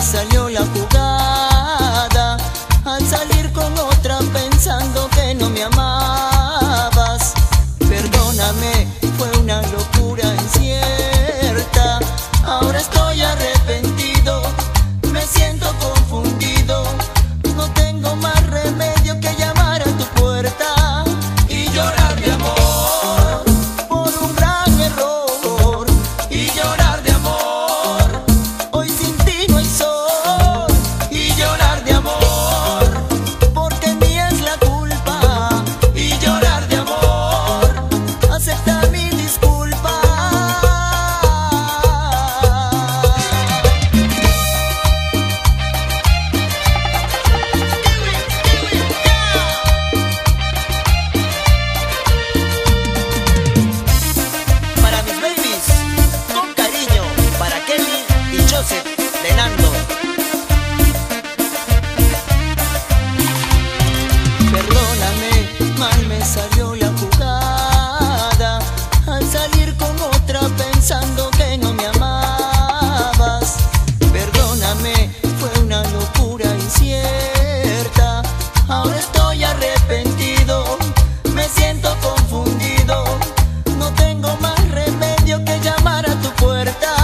salió la jugada al salir con otra pensando que no me amaba. tu puerta.